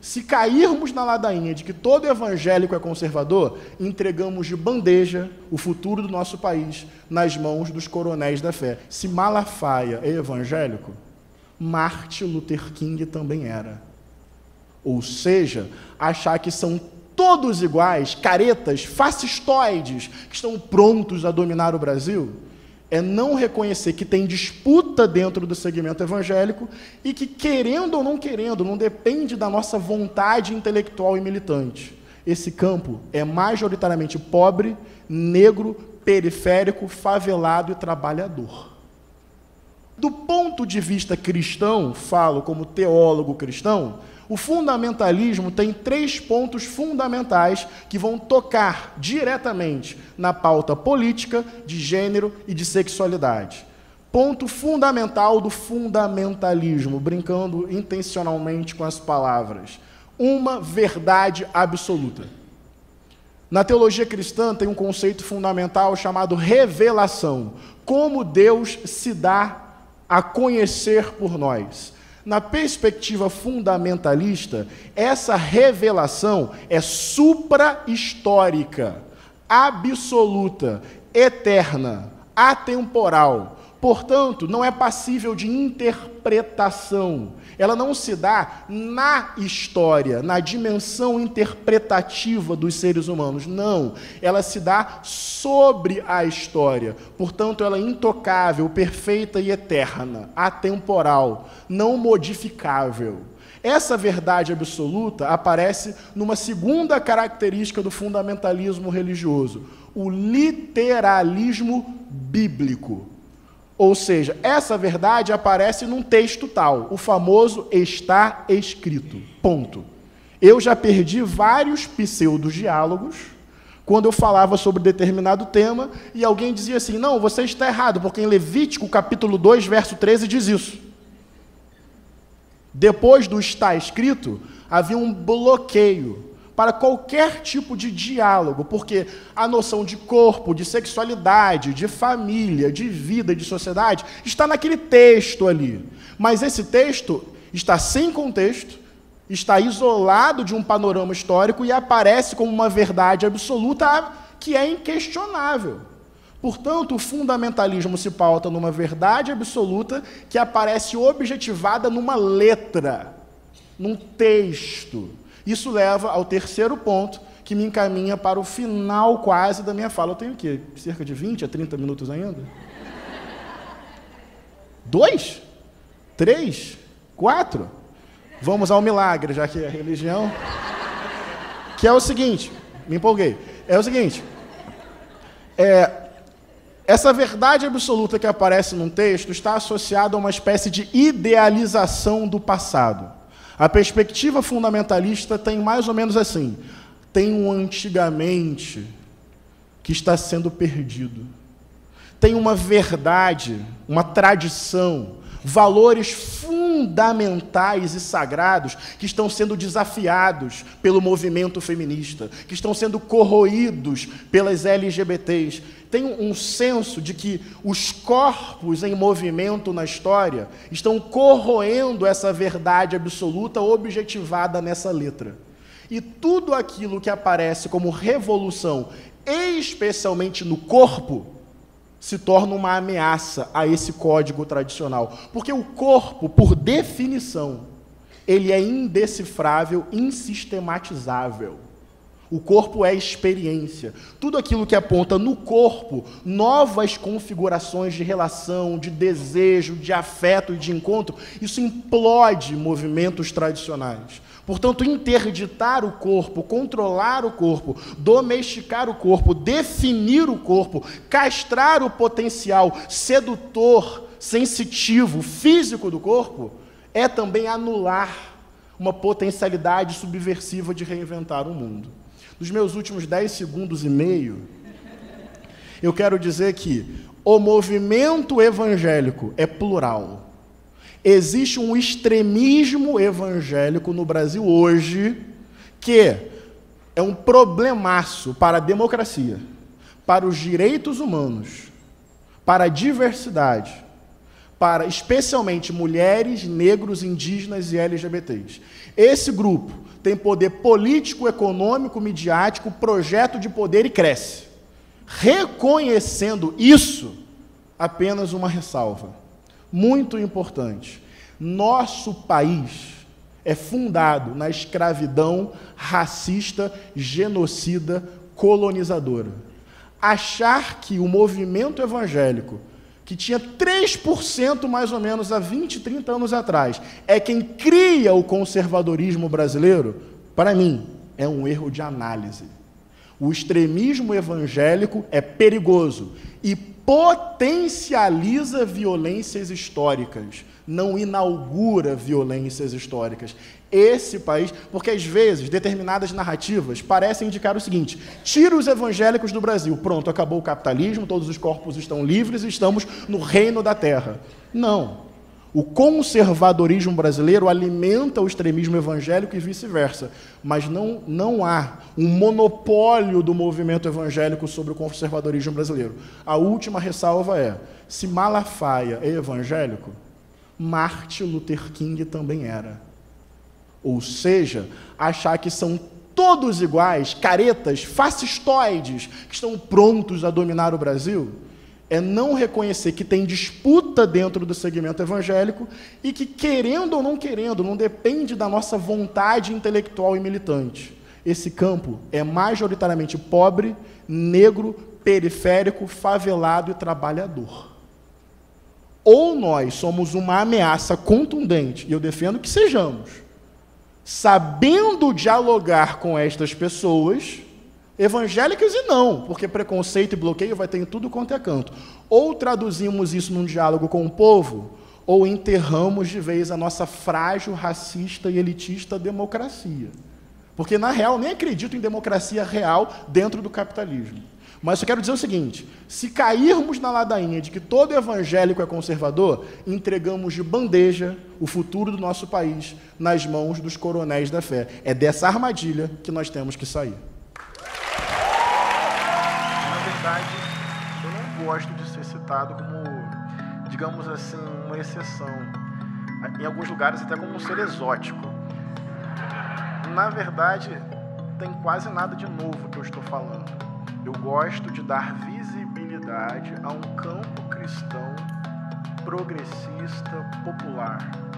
Se cairmos na ladainha de que todo evangélico é conservador, entregamos de bandeja o futuro do nosso país nas mãos dos coronéis da fé. Se Malafaia é evangélico, Martin Luther King também era. Ou seja, achar que são todos iguais, caretas, fascistoides, que estão prontos a dominar o Brasil, é não reconhecer que tem disputa dentro do segmento evangélico e que, querendo ou não querendo, não depende da nossa vontade intelectual e militante. Esse campo é majoritariamente pobre, negro, periférico, favelado e trabalhador. Do ponto de vista cristão, falo como teólogo cristão, o fundamentalismo tem três pontos fundamentais que vão tocar diretamente na pauta política, de gênero e de sexualidade. Ponto fundamental do fundamentalismo, brincando intencionalmente com as palavras. Uma verdade absoluta. Na teologia cristã tem um conceito fundamental chamado revelação. Como Deus se dá a conhecer por nós. Na perspectiva fundamentalista, essa revelação é supra-histórica, absoluta, eterna, atemporal. Portanto, não é passível de interpretação. Ela não se dá na história, na dimensão interpretativa dos seres humanos. Não. Ela se dá sobre a história. Portanto, ela é intocável, perfeita e eterna, atemporal, não modificável. Essa verdade absoluta aparece numa segunda característica do fundamentalismo religioso, o literalismo bíblico. Ou seja, essa verdade aparece num texto tal, o famoso está escrito. Ponto. Eu já perdi vários pseudo-diálogos quando eu falava sobre determinado tema e alguém dizia assim: não, você está errado, porque em Levítico capítulo 2, verso 13 diz isso. Depois do está escrito, havia um bloqueio para qualquer tipo de diálogo, porque a noção de corpo, de sexualidade, de família, de vida, de sociedade está naquele texto ali. Mas esse texto está sem contexto, está isolado de um panorama histórico e aparece como uma verdade absoluta que é inquestionável. Portanto, o fundamentalismo se pauta numa verdade absoluta que aparece objetivada numa letra, num texto. Isso leva ao terceiro ponto, que me encaminha para o final quase da minha fala. Eu tenho o quê? Cerca de 20 a 30 minutos ainda? Dois? Três? Quatro? Vamos ao milagre, já que é religião. Que é o seguinte, me empolguei. É o seguinte, é, essa verdade absoluta que aparece num texto está associada a uma espécie de idealização do passado. A perspectiva fundamentalista tem mais ou menos assim: tem um antigamente que está sendo perdido. Tem uma verdade, uma tradição, valores fundamentais e sagrados que estão sendo desafiados pelo movimento feminista, que estão sendo corroídos pelas LGBTs. Tem um senso de que os corpos em movimento na história estão corroendo essa verdade absoluta objetivada nessa letra. E tudo aquilo que aparece como revolução, especialmente no corpo, se torna uma ameaça a esse código tradicional. Porque o corpo, por definição, ele é indecifrável, insistematizável. O corpo é experiência. Tudo aquilo que aponta no corpo novas configurações de relação, de desejo, de afeto e de encontro, isso implode movimentos tradicionais. Portanto, interditar o corpo, controlar o corpo, domesticar o corpo, definir o corpo, castrar o potencial sedutor, sensitivo, físico do corpo, é também anular uma potencialidade subversiva de reinventar o mundo. Nos meus últimos dez segundos e meio, eu quero dizer que o movimento evangélico é plural. Existe um extremismo evangélico no Brasil hoje que é um problemaço para a democracia, para os direitos humanos, para a diversidade, para especialmente mulheres, negros, indígenas e LGBTs. Esse grupo tem poder político, econômico, midiático, projeto de poder e cresce. Reconhecendo isso, apenas uma ressalva, muito importante. Nosso país é fundado na escravidão racista, genocida, colonizadora. Achar que o movimento evangélico, que tinha 3% mais ou menos há 20, 30 anos atrás, é quem cria o conservadorismo brasileiro, para mim, é um erro de análise. O extremismo evangélico é perigoso e potencializa violências históricas não inaugura violências históricas. Esse país, porque às vezes determinadas narrativas parecem indicar o seguinte: tira os evangélicos do Brasil, pronto, acabou o capitalismo, todos os corpos estão livres, estamos no reino da terra. Não. O conservadorismo brasileiro alimenta o extremismo evangélico e vice-versa. Mas não, não há um monopólio do movimento evangélico sobre o conservadorismo brasileiro. A última ressalva é: se Malafaia é evangélico, Martin Luther King também era. Ou seja, achar que são todos iguais, caretas, fascistoides, que estão prontos a dominar o Brasil, é não reconhecer que tem disputa dentro do segmento evangélico e que, querendo ou não querendo, não depende da nossa vontade intelectual e militante. Esse campo é majoritariamente pobre, negro, periférico, favelado e trabalhador. Ou nós somos uma ameaça contundente, e eu defendo que sejamos, sabendo dialogar com estas pessoas, evangélicas e não, porque preconceito e bloqueio vai ter em tudo quanto é canto. Ou traduzimos isso num diálogo com o povo, ou enterramos de vez a nossa frágil, racista e elitista democracia. Porque, na real, nem acredito em democracia real dentro do capitalismo. Mas eu quero dizer o seguinte: se cairmos na ladainha de que todo evangélico é conservador, entregamos de bandeja o futuro do nosso país nas mãos dos coronéis da fé. É dessa armadilha que nós temos que sair. Verdade, eu não gosto de ser citado como, digamos assim, uma exceção. Em alguns lugares, até como um ser exótico. Na verdade, tem quase nada de novo que eu estou falando eu gosto de dar visibilidade a um campo cristão progressista popular.